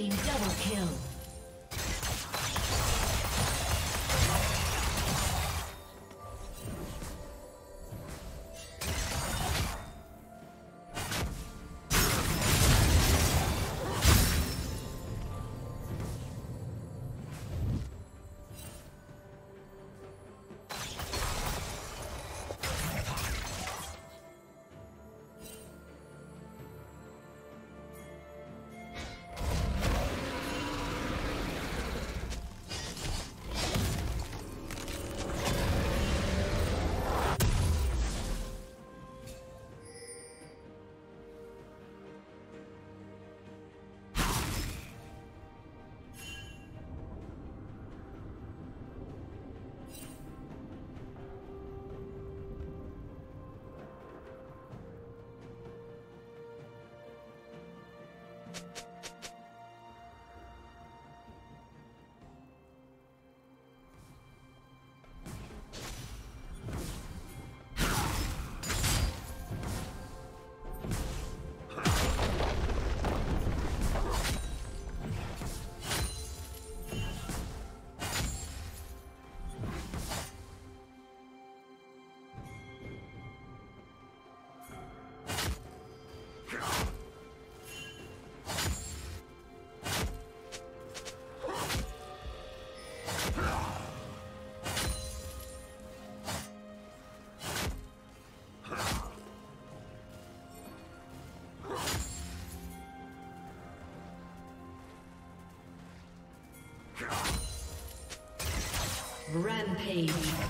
team double kill. Rampage.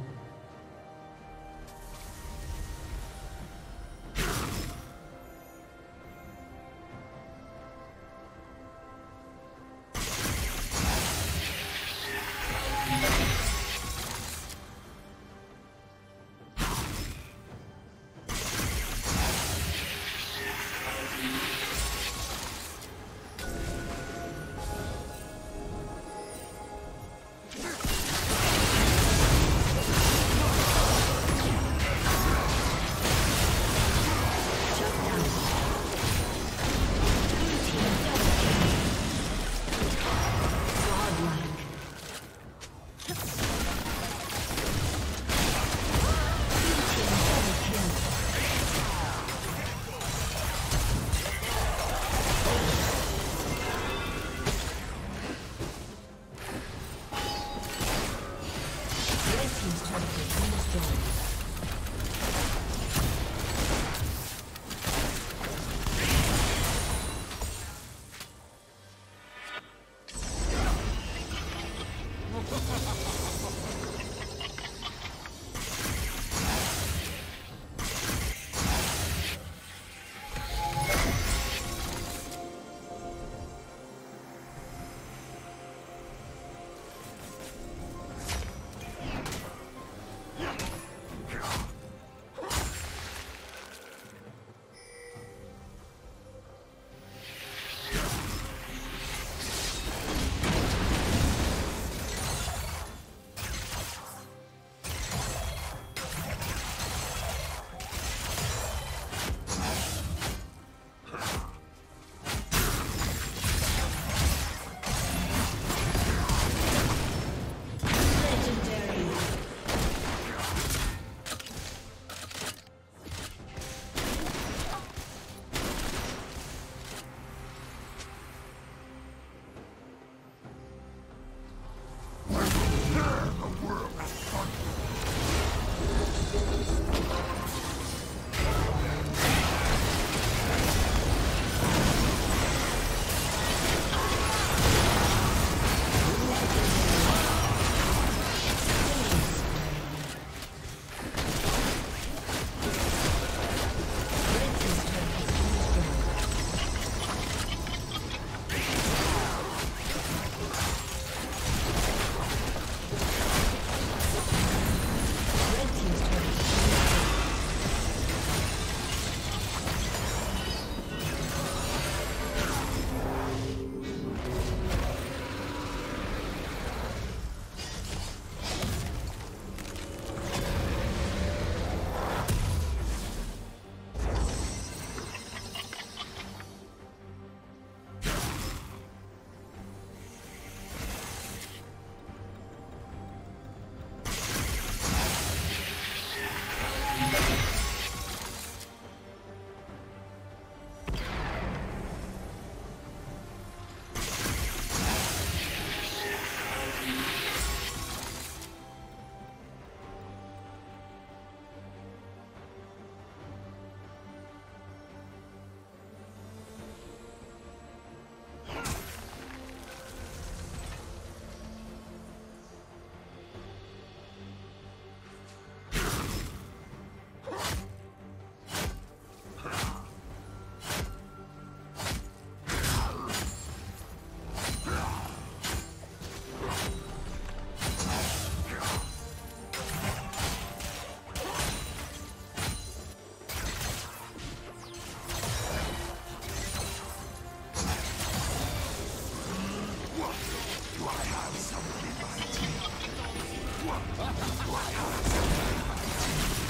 Let's go.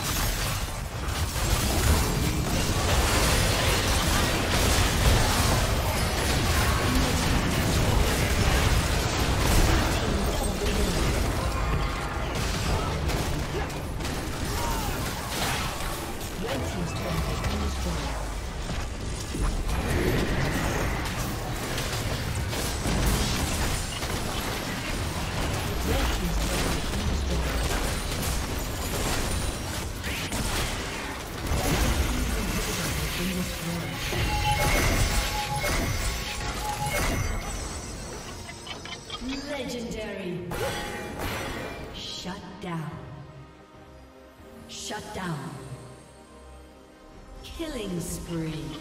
Legendary. Shut down. Shut down. Killing spree.